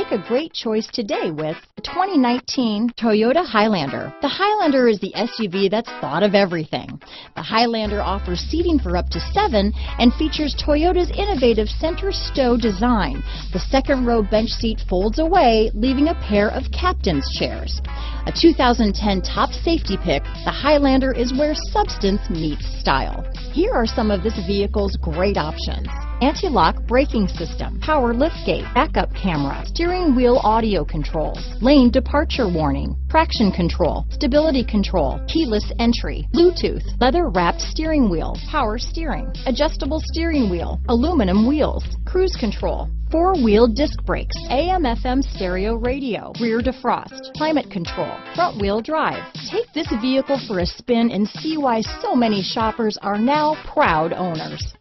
Make a great choice today with the 2019 Toyota Highlander. The Highlander is the SUV that's thought of everything. The Highlander offers seating for up to seven and features Toyota's innovative center stow design. The second row bench seat folds away, leaving a pair of captain's chairs. A 2010 top safety pick, the Highlander is where substance meets style. Here are some of this vehicle's great options. Anti-lock braking system, power liftgate, backup camera, steering wheel audio controls, lane departure warning, traction control, stability control, keyless entry, Bluetooth, leather wrapped steering wheel, power steering, adjustable steering wheel, aluminum wheels, cruise control, four-wheel disc brakes, AM FM stereo radio, rear defrost, climate control, front wheel drive. Take this vehicle for a spin and see why so many shoppers are now proud owners.